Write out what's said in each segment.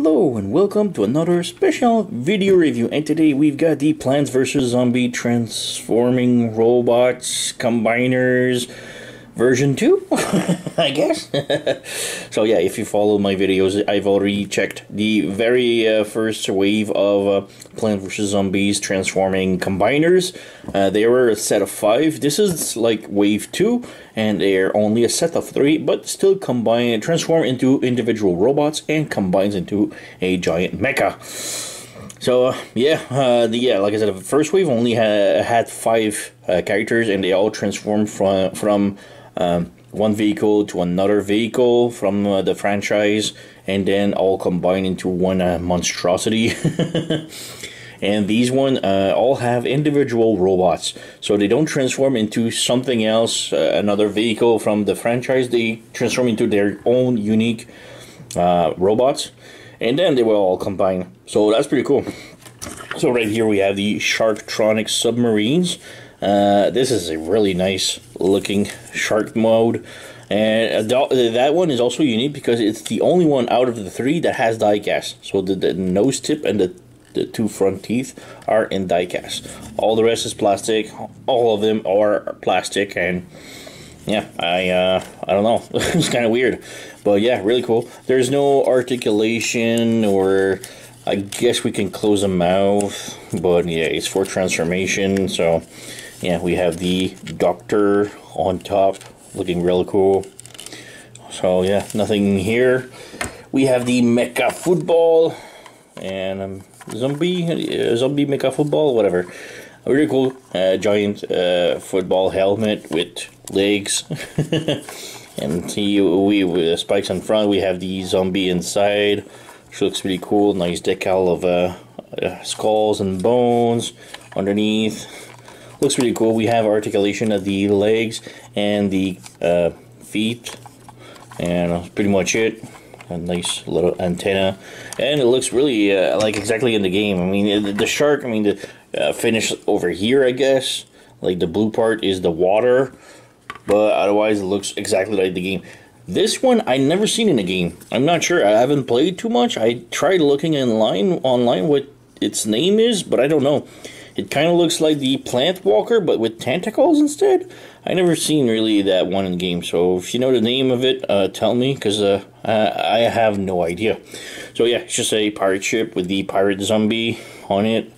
Hello and welcome to another special video review. And today we've got the Plants vs Zombie Transforming Robots Combiners version 2 I guess. So yeah if you follow my videos I've already checked the very uh, first wave of uh, Plant vs Zombies Transforming Combiners. Uh, they were a set of five. This is like wave 2 and they're only a set of three but still combine transform into individual robots and combines into a giant mecha. So uh, yeah, uh, the, yeah, like I said, the first wave only ha- had five uh, characters, and they all transformed from from um, one vehicle to another vehicle from uh, the franchise, and then all combine into one uh, monstrosity. and these one uh, all have individual robots, so they don't transform into something else, uh, another vehicle from the franchise. They transform into their own unique uh, robots, and then they will all combine. So that's pretty cool. So right here we have the Sharktronic submarines. Uh, this is a really nice looking shark mode. And that one is also unique because it's the only one out of the three that has diecast. So the, the nose tip and the, the two front teeth are in diecast. All the rest is plastic. All of them are plastic and yeah, I uh, I don't know. it's kind of weird, but yeah, really cool. There's no articulation or I guess we can close the mouth, but yeah, it's for transformation. So yeah, we have the doctor on top, looking really cool. So yeah, nothing here. We have the mecha football and um, zombie, uh, zombie mecha football, whatever. A really cool uh, giant uh, football helmet with legs. and see, we with spikes in front. We have the zombie inside, which looks really cool. Nice decal of uh, uh, skulls and bones underneath looks really cool. We have articulation of the legs and the uh, feet, and that's pretty much it. A nice little antenna, and it looks really uh, like exactly in the game. I mean, the, shark. I mean, the uh, finish over here, I guess. Like the blue part is the water, but otherwise it looks exactly like the game. This one I never seen in a game. I'm not sure. I haven't played too much. I tried looking in line online what its name is, but I don't know. It kind of looks like the plank walker, but with tentacles instead. I never seen really that one in the game, so if you know the name of it, uh, tell me, because uh, I, have no idea. So yeah, it's just a pirate ship with the pirate zombie on it,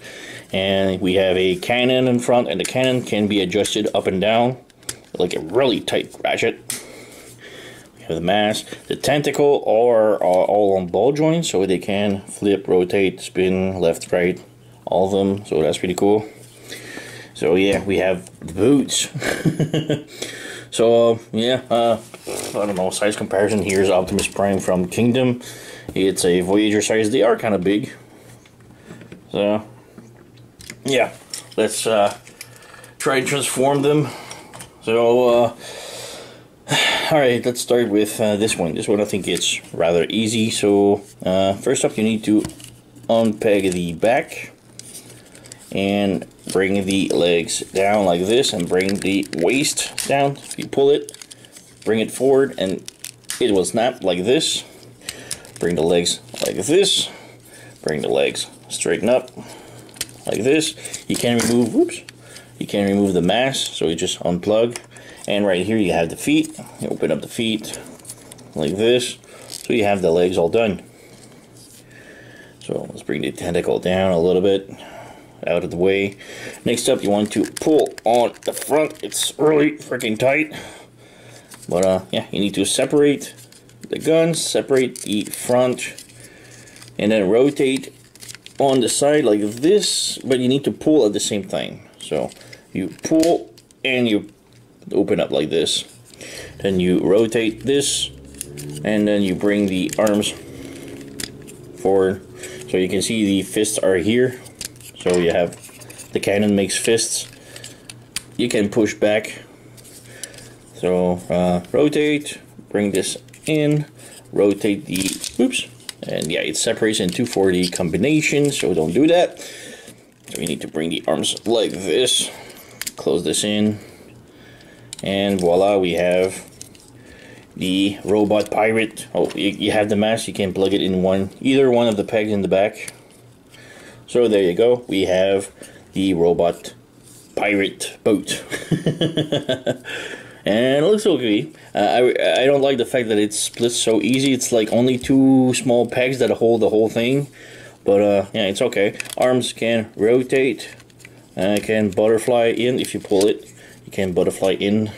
and we have a cannon in front, and the cannon can be adjusted up and down, like a really tight ratchet. We have the mask. The tentacle are, are all on ball joints, so they can flip, rotate, spin, left, right, all of them, so that's pretty cool. So yeah, we have the boots. so uh, yeah, uh, I don't know, size comparison here is Optimus Prime from Kingdom. It's a Voyager size, they are kind of big. So yeah, let's uh, try and transform them. So uh, Alright, let's start with uh, this one. This one I think it's rather easy. So uh, first up you need to unpeg the back and bring the legs down like this and bring the waist down. If you pull it, bring it forward and it will snap like this. Bring the legs like this. Bring the legs straighten up like this. You can remove, whoops, you can remove the mask, so you just unplug. And right here you have the feet. You open up the feet like this. So you have the legs all done. So let's bring the tentacle down a little bit out of the way. Next up, you want to pull on the front. It's really freaking tight. But uh, yeah, you need to separate the guns, separate the front, and then rotate on the side like this, but you need to pull at the same time. So you pull and you open up like this. Then you rotate this, and then you bring the arms forward. So you can see the fists are here so you have the cannon makes fists. You can push back. So uh, rotate, bring this in, rotate the, oops, and yeah, it separates in 4D combination, so don't do that. So we need to bring the arms like this, close this in, and voila, we have the robot pirate. Oh, you, you have the mask, you can plug it in one, either one of the pegs in the back. So there you go, we have the robot pirate boat. and it looks okay. Uh, I, I don't like the fact that it splits so easy. It's like only two small pegs that hold the whole thing. But uh, yeah, it's okay. Arms can rotate. Uh, can butterfly in if you pull it. You can butterfly in.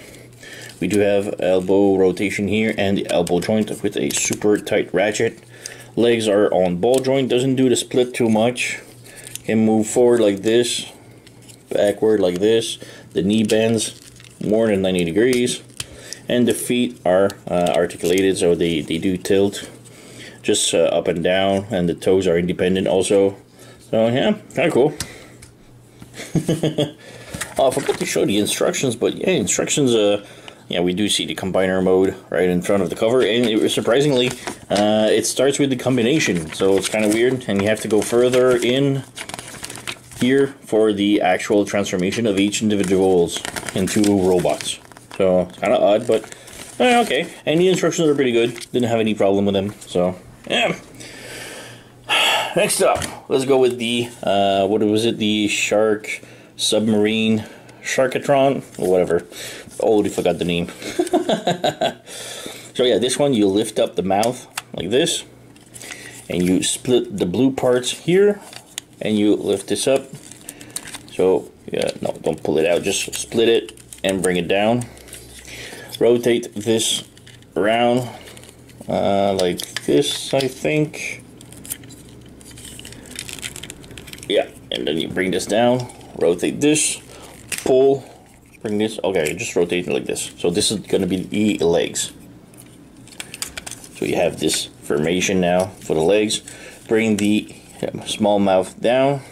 We do have elbow rotation here and the elbow joint with a super tight ratchet. Legs are on ball joint. Doesn't do the split too much. Can move forward like this. Backward like this. The knee bends more than 90 degrees and the feet are uh, articulated so they, they do tilt just uh, up and down and the toes are independent also so yeah kind of cool oh, I forgot to show the instructions but yeah instructions uh yeah we do see the combiner mode right in front of the cover and it, surprisingly uh, it starts with the combination so it's kind of weird and you have to go further in here for the actual transformation of each individuals into robots. So it's kind of odd, but eh, okay. And the instructions are pretty good. Didn't have any problem with them. So yeah. Next up, let's go with the uh, what was it? The shark submarine sharkatron or whatever. Already forgot the name. so yeah, this one you lift up the mouth like this, and you split the blue parts here and you lift this up. So yeah no don't pull it out just split it and bring it down. Rotate this around uh, like this I think. Yeah and then you bring this down rotate this pull bring this okay just rotate it like this. So this is gonna be the legs. So you have this formation now for the legs. Bring the small mouth down.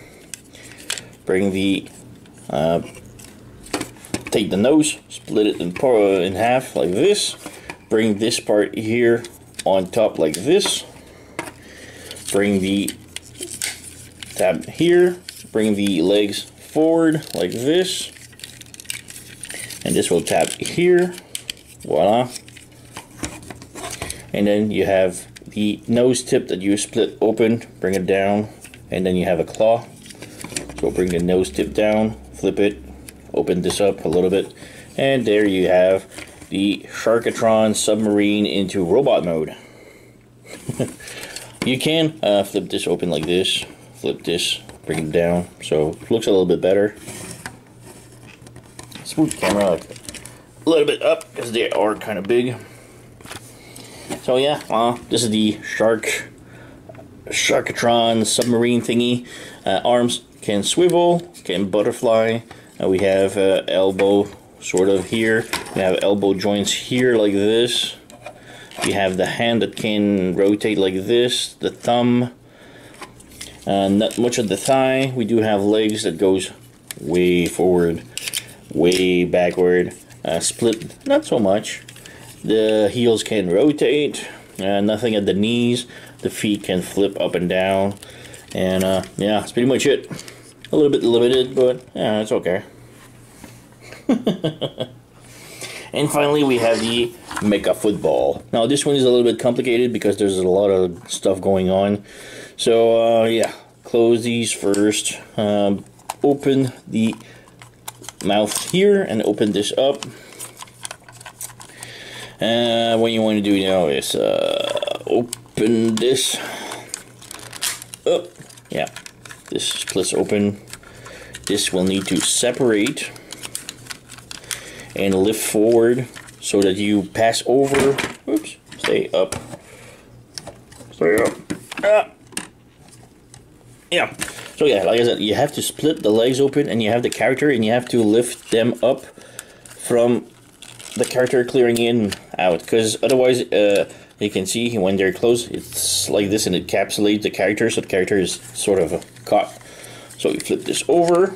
Bring the, uh, take the nose, split it in, part, in half like this. Bring this part here on top like this. Bring the tab here. Bring the legs forward like this. And this will tap here. Voila. And then you have the nose tip that you split open, bring it down, and then you have a claw. So bring the nose tip down, flip it, open this up a little bit, and there you have the Sharkatron submarine into robot mode. you can uh, flip this open like this, flip this, bring it down, so it looks a little bit better. Smooth camera like a little bit up because they are kind of big. So yeah, well, this is the Shark Sharkatron submarine thingy. Uh, arms can swivel, can butterfly. Uh, we have uh, elbow sort of here. We have elbow joints here like this. We have the hand that can rotate like this. The thumb. Uh, not much of the thigh. We do have legs that goes way forward, way backward. Uh, split, not so much. The heels can rotate, uh, nothing at the knees. The feet can flip up and down. And uh, yeah, that's pretty much it. A little bit limited, but yeah, it's okay. and finally, we have the Mecha Football. Now, this one is a little bit complicated because there's a lot of stuff going on. So, uh, yeah, close these first. Um, open the mouth here and open this up. Uh, what you want to do now is uh, open this up. Yeah, this splits open. This will need to separate and lift forward so that you pass over. Oops, stay up. Stay up. Ah. Yeah. So yeah, like I said, you have to split the legs open and you have the character and you have to lift them up from the character clearing in out because otherwise uh, you can see when they're close it's like this and it encapsulates the character so the character is sort of caught. So you flip this over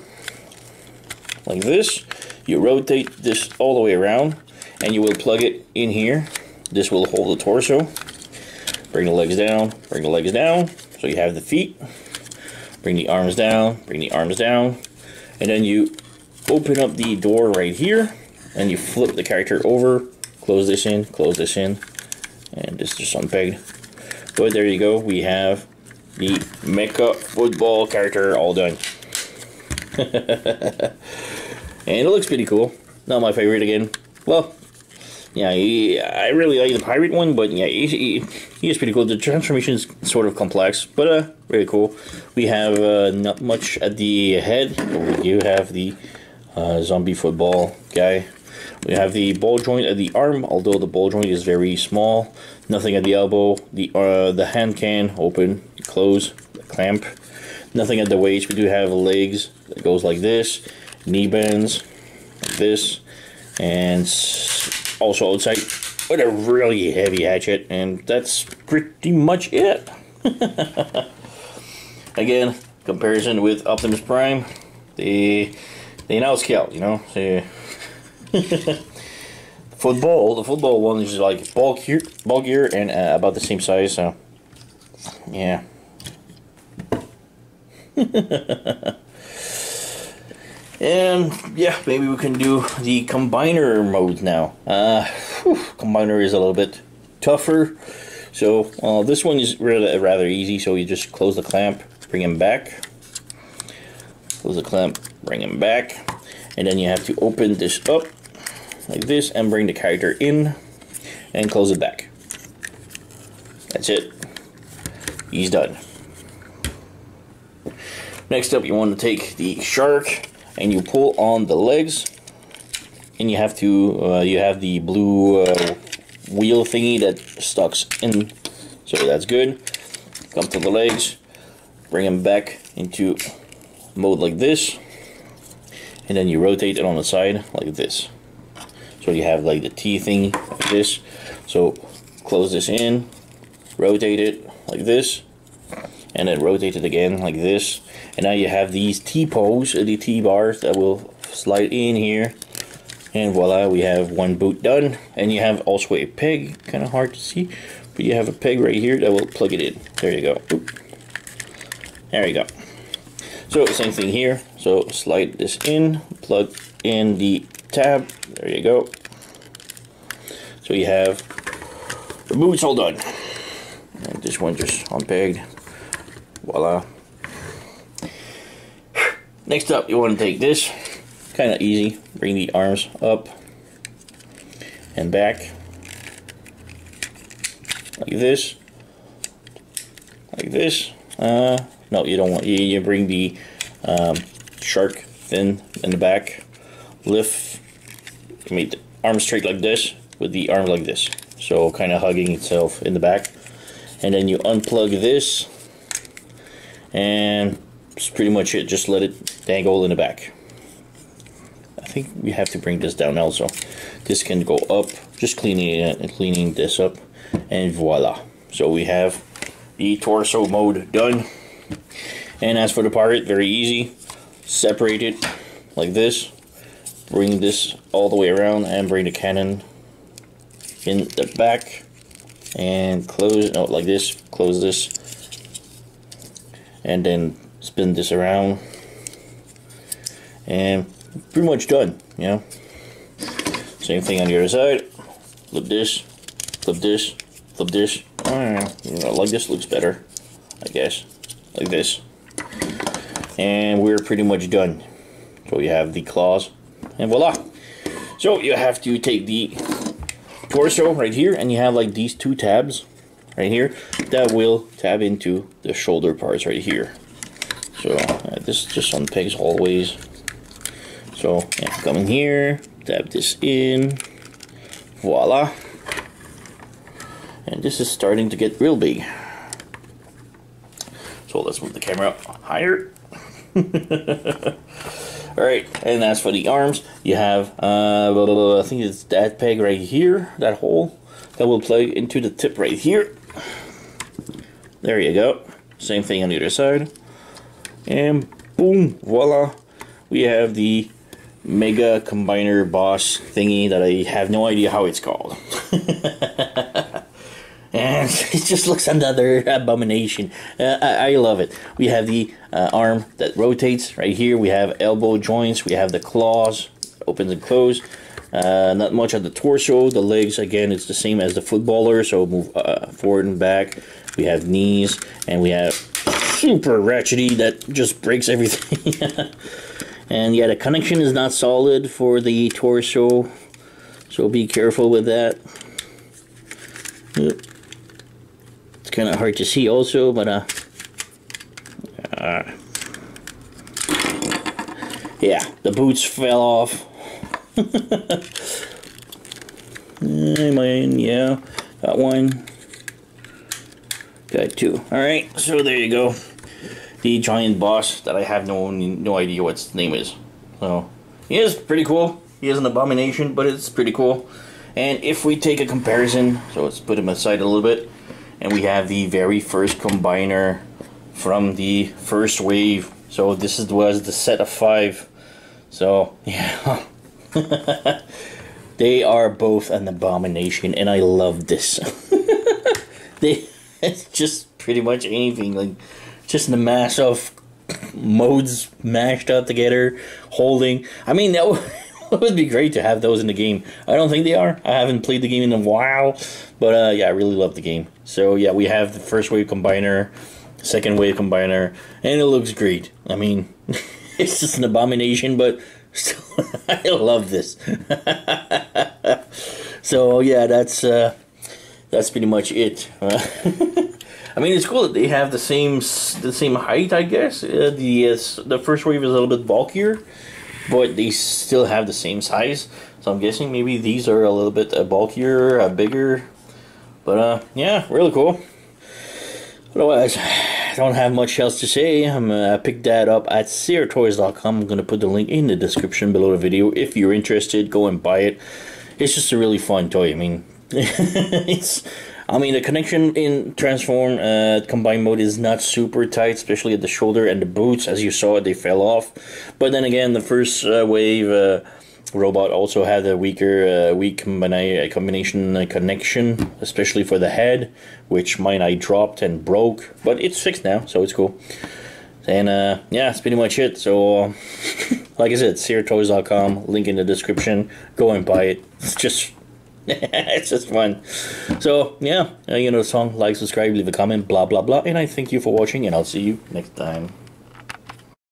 like this you rotate this all the way around and you will plug it in here. This will hold the torso. Bring the legs down bring the legs down so you have the feet. Bring the arms down bring the arms down and then you open up the door right here and you flip the character over close this in, close this in, and this just unpegged. But there you go, we have the Mecha football character all done. and it looks pretty cool. Not my favorite again. Well, yeah, he, I really like the pirate one, but yeah, he, he, he, is pretty cool. The transformation is sort of complex, but uh, very cool. We have uh, not much at the head, but we do have the uh, zombie football guy. We have the ball joint at the arm, although the ball joint is very small. Nothing at the elbow. The uh, the hand can open, close, clamp. Nothing at the waist. We do have legs that goes like this, knee bends, like this, and also outside with a really heavy ratchet, and that's pretty much it. Again, comparison with Optimus Prime, they they now scale, you know. They, football, the football one is like bulkier, bulkier and uh, about the same size. So, yeah. And yeah, maybe we can do the combiner mode now. Uh, whew, combiner is a little bit tougher. So uh, this one is really rather easy. So you just close the clamp, bring him back. Close the clamp, bring him back. And then you have to open this up like this and bring the character in and close it back. That's it. He's done. Next up, you want to take the shark and you pull on the legs and you have to uh, you have the blue uh, wheel thingy that stucks in so that's good come to the legs bring them back into mode like this and then you rotate it on the side like this so you have like the T thing like this. So close this in rotate it like this and then rotate it again like this. And now you have these T-pose, uh, the T-bars that will slide in here. And voila we have one boot done. And you have also a peg. Kind of hard to see but you have a peg right here that will plug it in. There you go. Oop. there you go. So same thing here. So slide this in plug in the tab. There you go. So you have the boots all done. And this one just unpegged. Voila. Next up you want to take this. Kind of easy. Bring the arms up and back. Like this. Like this. Uh, no you don't want you, you bring the um, shark fin in the back. Lift make the arm straight like this with the arm like this. So kind of hugging itself in the back. And then you unplug this. And it's pretty much it. Just let it dangle in the back. I think we have to bring this down also. This can go up. Just cleaning it and cleaning this up. And voila. So we have the torso mode done. And as for the pirate very easy. Separate it like this bring this all the way around and bring the cannon in the back and close like this close this and then spin this around and pretty much done you know? Same thing on the other side flip this flip this flip this know, you know, like this looks better I guess like this and we're pretty much done. So we have the claws and voila. So you have to take the torso right here and you have like these two tabs right here that will tab into the shoulder parts right here. So uh, this just on pegs always. So yeah, come in here tab this in. Voila. And this is starting to get real big. So let's move the camera up higher Alright, and as for the arms, you have, uh, blah, blah, blah, I think it's that peg right here, that hole, that will plug into the tip right here. There you go. Same thing on the other side. And boom, voila. We have the Mega Combiner Boss thingy that I have no idea how it's called. and it just looks another abomination. Uh, I, I, love it. We have the uh, arm that rotates right here. We have elbow joints. We have the claws, opens and close. Uh, not much at the torso. The legs, again, it's the same as the footballer. So move uh, forward and back. We have knees, and we have super ratchety that just breaks everything. and yeah, the connection is not solid for the torso. So be careful with that. It's kind of hard to see also, but uh, uh, yeah, the boots fell off. Mean, yeah, got one, got two. All right, so there you go. The giant boss that I have no no idea what his name is. So he is pretty cool. He is an abomination, but it's pretty cool. And if we take a comparison, so let's put him aside a little bit, and we have the very first combiner from the first wave. So this is, was the set of five. So yeah, they are both an abomination, and I love this. they, it's just pretty much anything like just the mass of modes mashed up together, holding. I mean that. it would be great to have those in the game. I don't think they are. I haven't played the game in a while, but uh, yeah, I really love the game. So yeah, we have the first wave combiner, second wave combiner, and it looks great. I mean, it's just an abomination, but still, I love this. so yeah, that's uh, that's pretty much it. I mean, it's cool that they have the same the same height. I guess uh, the uh, the first wave is a little bit bulkier but they still have the same size. So I'm guessing maybe these are a little bit bulkier, uh, bigger. But uh, yeah, really cool. Otherwise, I don't have much else to say. I'm uh, picked that up at Sirtoys.com. I'm going to put the link in the description below the video. If you're interested, go and buy it. It's just a really fun toy. I mean, it's I mean, the connection in Transform uh, Combine mode is not super tight, especially at the shoulder and the boots. As you saw, they fell off. But then again, the first uh, wave uh, robot also had a weaker, uh, weak combina combination uh, connection, especially for the head, which mine I dropped and broke. But it's fixed now, so it's cool. And uh, yeah, that's pretty much it. So, like I said, Sirtoys.com, link in the description. Go and buy it. It's just it's just fun. So, yeah, uh, you know the song. Like, subscribe, leave a comment, blah, blah, blah. And I thank you for watching, and I'll see you next time.